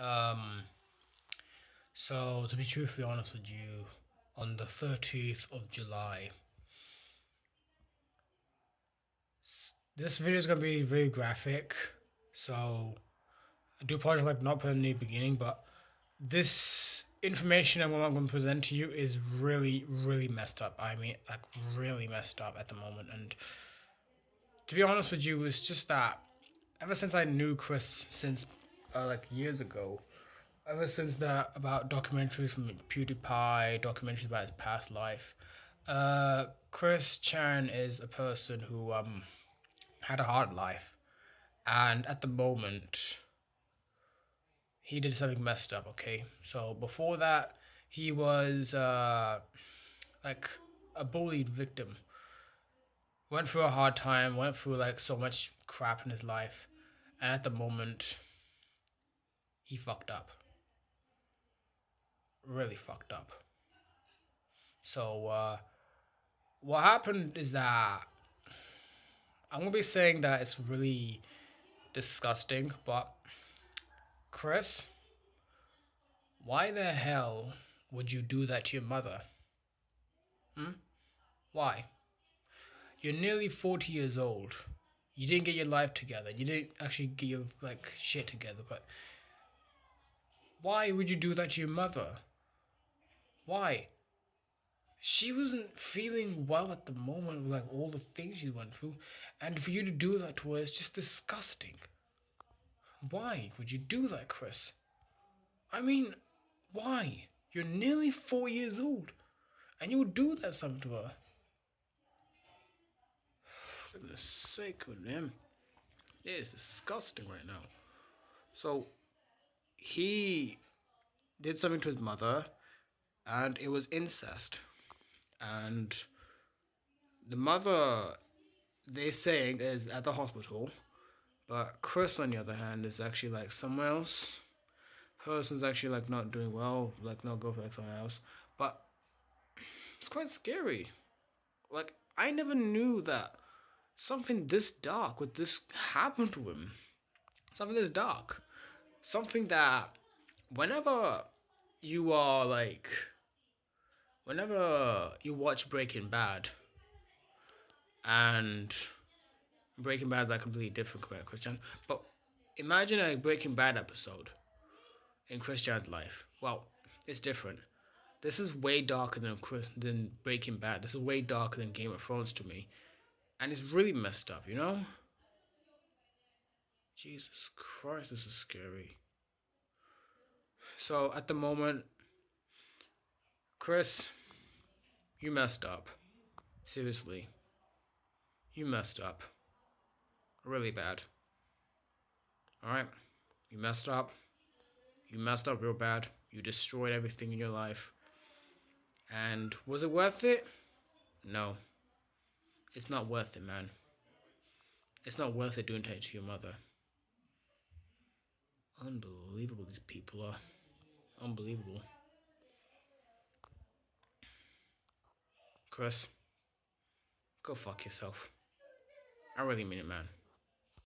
Um, so to be truthfully honest with you, on the 30th of July, this video is gonna be very graphic. So I do apologize for not putting the beginning, but this information and what I'm going to present to you is really, really messed up. I mean, like really messed up at the moment. And to be honest with you, it's just that ever since I knew Chris since uh, like years ago, ever since that about documentaries from PewDiePie, documentaries about his past life, uh, Chris Chan is a person who um had a hard life, and at the moment he did something messed up, okay? So before that, he was uh like a bullied victim. Went through a hard time, went through like so much crap in his life, and at the moment he fucked up. Really fucked up. So uh what happened is that I'm gonna be saying that it's really disgusting, but Chris, why the hell would you do that to your mother? Hmm? Why? You're nearly 40 years old. You didn't get your life together. You didn't actually get your like shit together, but why would you do that to your mother? Why? She wasn't feeling well at the moment with like all the things she went through, and for you to do that to her is just disgusting. Why would you do that, Chris? I mean, why? You're nearly four years old, and you would do that something to her. For the sake of them, it is disgusting right now. So, he did something to his mother, and it was incest. And the mother, they saying, is at the hospital. But Chris, on the other hand, is actually like somewhere else. Person's actually like not doing well, like not go for like someone else. But it's quite scary. Like I never knew that something this dark would this happen to him. Something this dark. Something that whenever you are like whenever you watch Breaking Bad and Breaking Bad is like completely different Chris Chan. But imagine a Breaking Bad episode in Chris Chan's life. Well, it's different. This is way darker than than Breaking Bad. This is way darker than Game of Thrones to me, and it's really messed up. You know. Jesus Christ, this is scary. So at the moment, Chris, you messed up. Seriously, you messed up really bad. Alright? You messed up. You messed up real bad. You destroyed everything in your life. And was it worth it? No. It's not worth it, man. It's not worth it doing that to your mother. Unbelievable, these people are. Unbelievable. Chris, go fuck yourself. I really mean it, man.